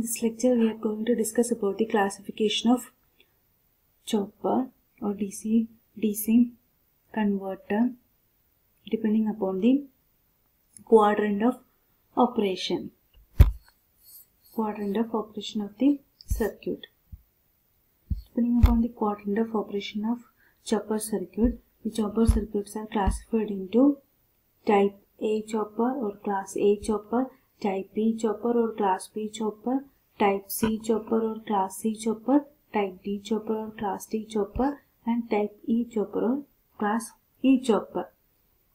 In this lecture, we are going to discuss about the classification of chopper or DC DC converter depending upon the quadrant of operation. Quadrant of operation of the circuit. Depending upon the quadrant of operation of chopper circuit, the chopper circuits are classified into type A chopper or class A chopper, type B chopper or class B chopper, type C chopper or class C chopper, type D chopper or class D chopper, and type E chopper or class E chopper.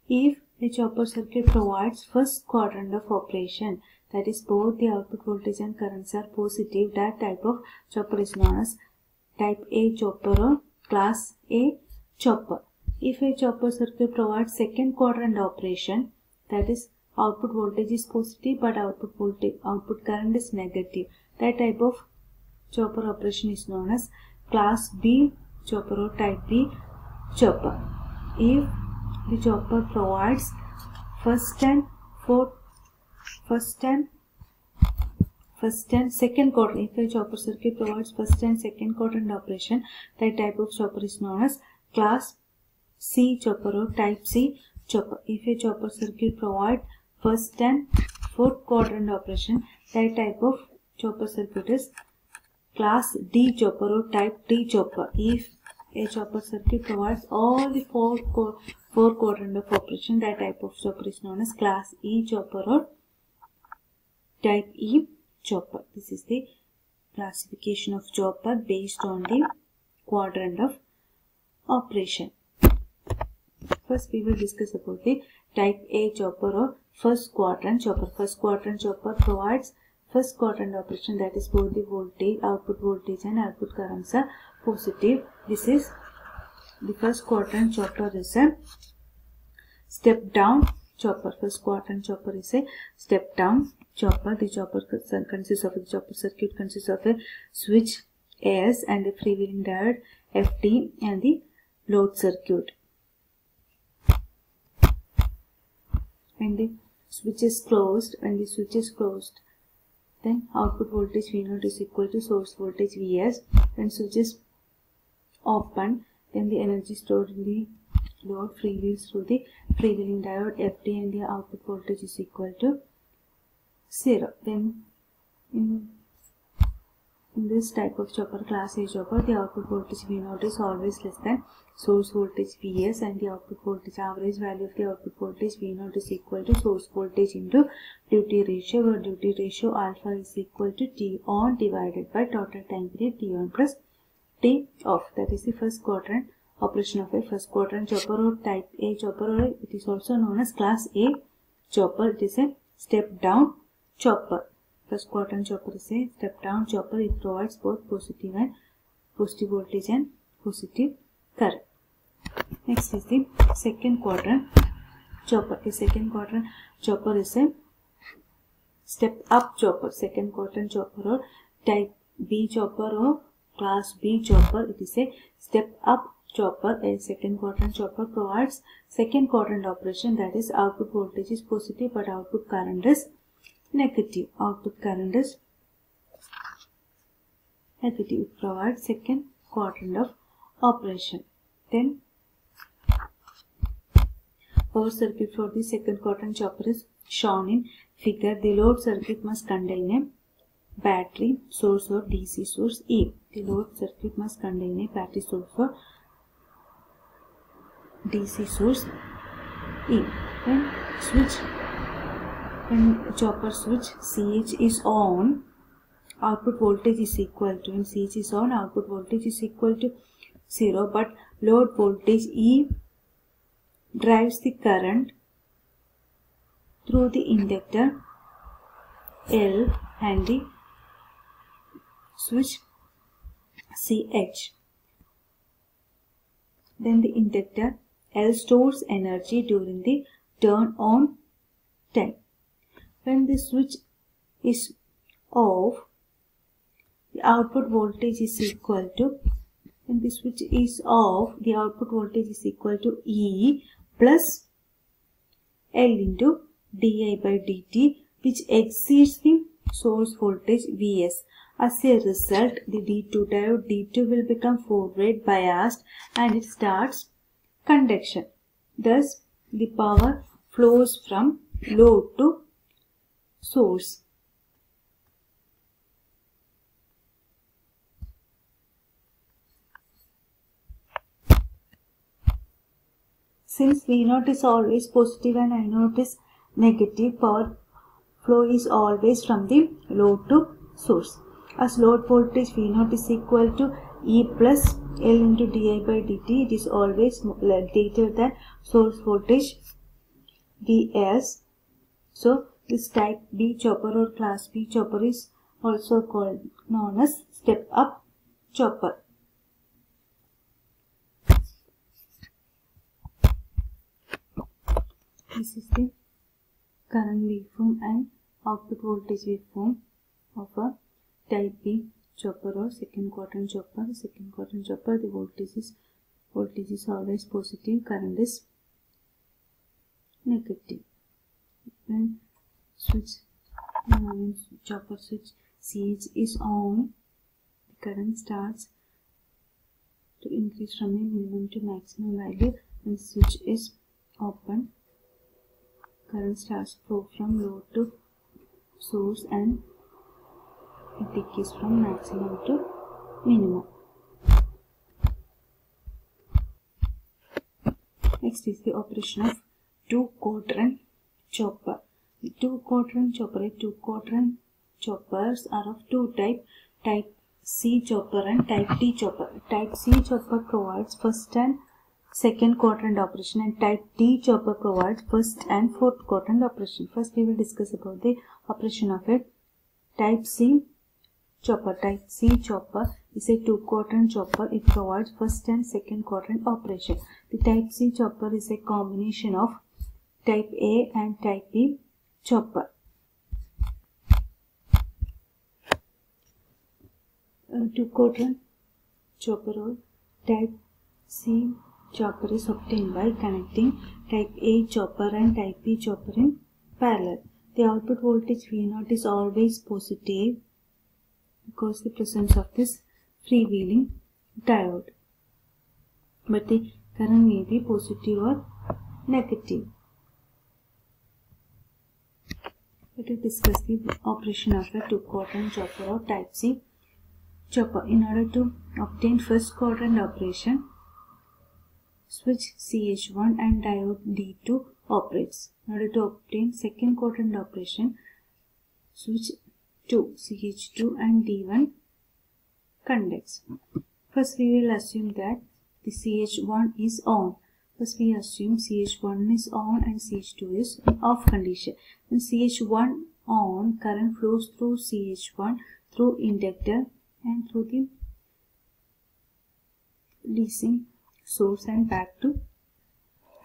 If a chopper circuit provides first quadrant of operation, that is both the output voltage and currents are positive, that type of chopper is known as type A chopper or class A chopper. If a chopper circuit provides second quadrant operation, that is output voltage is positive but output voltage output current is negative. That type of chopper operation is known as class B chopper or type B chopper. If the chopper provides first and fourth first and first and second quadrant if a chopper circuit provides first and second quadrant operation that type of chopper is known as class C chopper or type C chopper if a chopper circuit provides first and fourth quadrant operation that type of chopper circuit is class D chopper or type D chopper if a chopper circuit provides all the four four quadrant of operation that type of chopper is known as class E chopper or type E chopper this is the classification of chopper based on the quadrant of operation first we will discuss about the type A chopper or first quadrant chopper. First quadrant chopper provides first quadrant operation. That is both the voltage output voltage and output currents are positive. This is the first quadrant chopper is a step down chopper. First quadrant chopper is a step down chopper. The chopper consists of the chopper circuit consists of a switch AS and a freewheeling diode FD and the load circuit. When the switch is closed when the switch is closed then output voltage V0 is equal to source voltage Vs. When switch is open then the energy stored in the load freewheels through the freewheeling diode FD and the output voltage is equal to 0 then in in this type of chopper class A chopper the output voltage V0 is always less than source voltage Vs and the output voltage average value of the output voltage V0 is equal to source voltage into duty ratio where duty ratio alpha is equal to T on divided by total time period T on plus T off. That is the first quadrant operation of a first quadrant chopper or type A chopper or it is also known as class A chopper. It is a step down chopper first quadrant chopper is a step down chopper it provides both positive and positive voltage and positive current next is the second quadrant chopper the second quadrant chopper is a step up chopper second quadrant chopper or type B chopper or class B chopper it is a step up chopper a second quadrant chopper provides second quadrant operation that is output voltage is positive but output current is negative output current is negative it provides second quadrant of operation. Then power circuit for the second quadrant chopper is shown in figure. The load circuit must contain a battery source or DC source E the load circuit must contain a battery source or DC source E when switch when chopper switch CH is on output voltage is equal to when CH is on output voltage is equal to 0 but load voltage E drives the current through the inductor L and the switch CH then the inductor L stores energy during the turn on time when the switch is off the output voltage is equal to when the switch is off the output voltage is equal to E plus L into di by dt which exceeds the source voltage Vs. As a result, the D2 diode D2 will become forward biased and it starts conduction. Thus, the power flows from load to source. Since V0 is always positive and I0 is negative, power flow is always from the load to source. As load voltage V0 is equal to E plus L into di by dt, it is always greater than source voltage Vs. So, this type B chopper or class B chopper is also called known as step up chopper. This is the current waveform and output voltage waveform of a type B chopper or second quadrant chopper. Second quadrant chopper, the voltage is voltage is always positive, current is negative. When switch um, chopper switch CH is on, the current starts to increase from a minimum to maximum value. When switch is open, current starts flow from load to source and it decays from maximum to minimum. Next is the operation of two quadrant chopper. Two quadrant chopper, two quadrant choppers are of two type, type C chopper and type D chopper. Type C chopper provides first and second quadrant operation and type D chopper provides first and fourth quadrant operation. First we will discuss about the operation of it. Type C chopper. Type C chopper is a two quadrant chopper. It provides first and second quadrant operation. The type C chopper is a combination of type A and type B Uh, two quadrant chopper or type C chopper is obtained by connecting type A chopper and type B chopper in parallel. The output voltage V0 is always positive because the presence of this freewheeling diode. But the current may be positive or negative. Let us discuss the operation of a two quadrant chopper or type C chopper. In order to obtain first quadrant operation, switch CH1 and diode D2 operates. In order to obtain second quadrant operation, switch 2 CH2 and D1 conducts. First we will assume that the CH1 is on. First we assume CH1 is on and CH2 is off condition. When CH1 on, current flows through CH1 through inductor and through the DC source and back to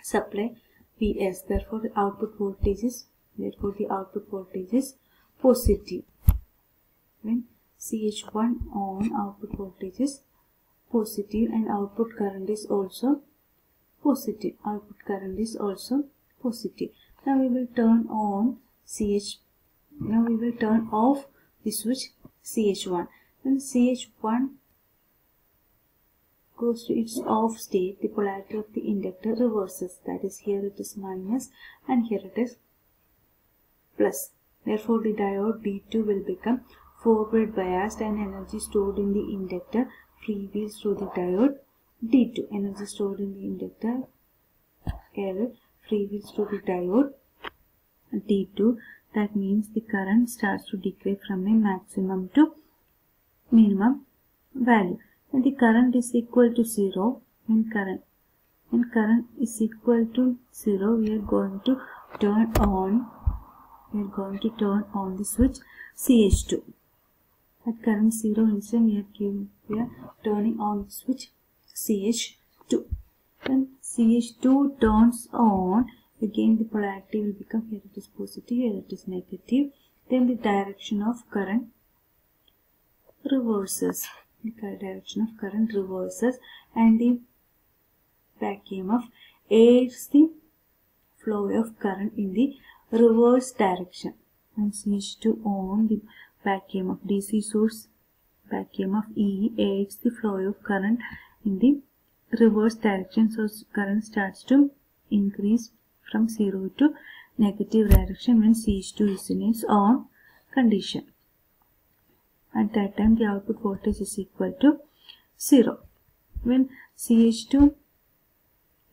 supply Vs. Therefore, the output voltage is therefore the output voltage is positive. When CH1 on, output voltage is positive and output current is also positive. Output current is also positive. Now we will turn on CH. Now we will turn off the switch CH1. When CH1 goes to its off state, the polarity of the inductor reverses. That is, here it is minus and here it is plus. Therefore, the diode D2 will become forward biased and energy stored in the inductor freewheels through the diode D2. Energy stored in the inductor L freewheels through the diode D2. That means the current starts to decay from a maximum to minimum value when the current is equal to 0 when current when current is equal to 0 we are going to turn on we are going to turn on the switch CH2 at current 0 instant we are we are turning on the switch CH2 when CH2 turns on. Again the polarity will become here it is positive here it is negative. Then the direction of current reverses. The direction of current reverses and the back EMF aids the flow of current in the reverse direction. and CH2 on the back EMF DC source back EMF E aids the flow of current in the reverse direction so current starts to increase from 0 to negative direction when CH2 is in its on condition. At that time the output voltage is equal to 0. When CH2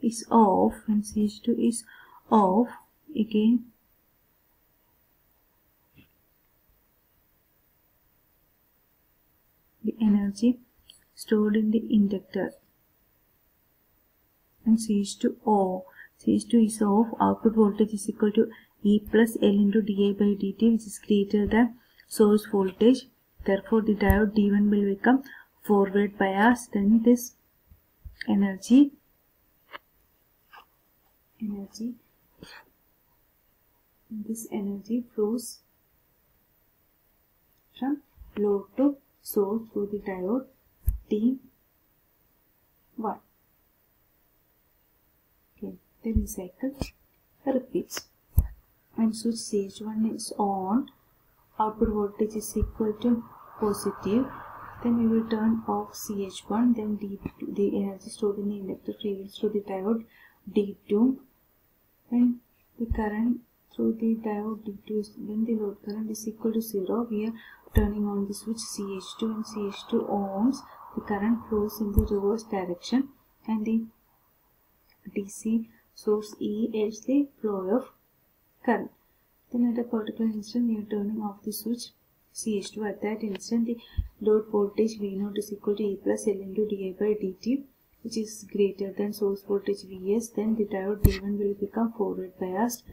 is off, when CH2 is off, again the energy stored in the inductor. And CH2O CH2 is off output voltage is equal to E plus L into dI by dt which is greater than source voltage. Therefore the diode D1 will become forward bias then this energy energy this energy flows from load to source through the diode D1 okay then the cycle. Repeats when switch CH1 is on. Output voltage is equal to positive. Then we will turn off CH1 then D, the energy stored in the inductor freewheels to the diode D2 when the current through the diode D2 is when the load current is equal to 0 we are turning on the switch CH2 and CH2 ohms the current flows in the reverse direction and the DC source E is the flow of current. Then at a particular instant we are turning off the switch. CH2 at that instant the load voltage V0 is equal to E plus L into di by dt which is greater than source voltage Vs then the diode D1 will become forward biased.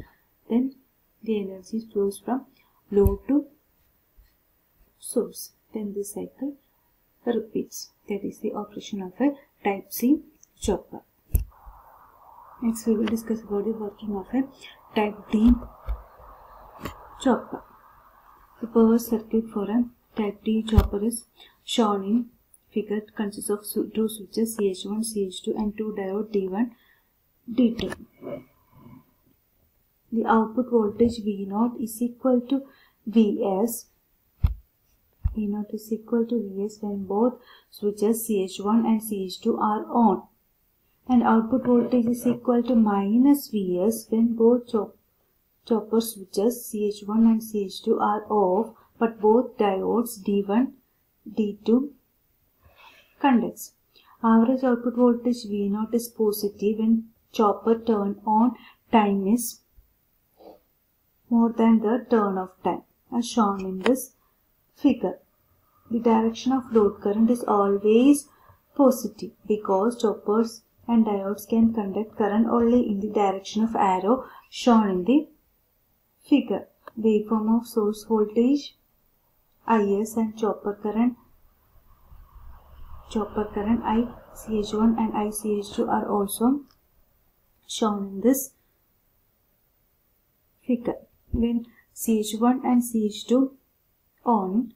Then the energy flows from load to source. Then the cycle repeats that is the operation of a type C chopper next we will discuss about the working of a type D chopper the power circuit for a type D chopper is shown in figure consists of two switches CH1, CH2 and two diode D1, D2. The output voltage V0 is equal to Vs. V0 is equal to Vs when both switches CH1 and CH2 are on. And output voltage is equal to minus Vs when both chop chopper switches CH1 and CH2 are off but both diodes D1, D2 conducts. Average output voltage V0 is positive when chopper turn on time is more than the turn of time as shown in this figure. The direction of load current is always positive because choppers and diodes can conduct current only in the direction of arrow shown in the figure. Waveform of source voltage IS and chopper current chopper current ICH1 and ICH2 are also shown in this figure. When CH1 and CH2 on,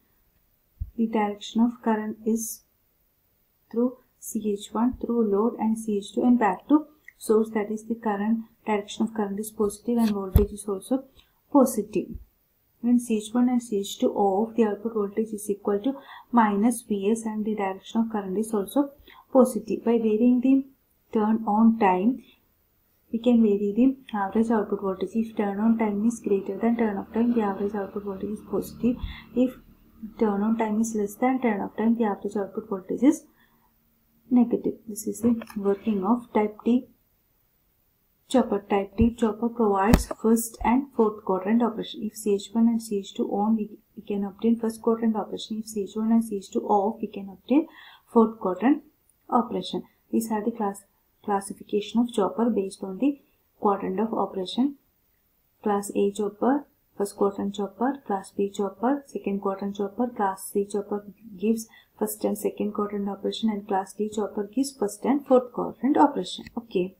the direction of current is through CH1 through load and CH2 and back to source that is the current direction of current is positive and voltage is also positive. When CH1 and CH2 off, the output voltage is equal to minus Vs and the direction of current is also positive. By varying the turn on time, we can vary the average output voltage. If turn on time is greater than turn off time, the average output voltage is positive. If turn on time is less than turn off time, the average output voltage is negative. This is the working of type D chopper. Type D chopper provides first and fourth quadrant operation. If CH1 and CH2 on, we, we can obtain first quadrant operation. If CH1 and CH2 off, we can obtain fourth quadrant operation. These are the class classification of chopper based on the quadrant of operation. Class A chopper, first quadrant chopper, class B chopper, second quadrant chopper, class C chopper gives first and second quadrant operation and class D chopper gives first and fourth quadrant operation. Okay.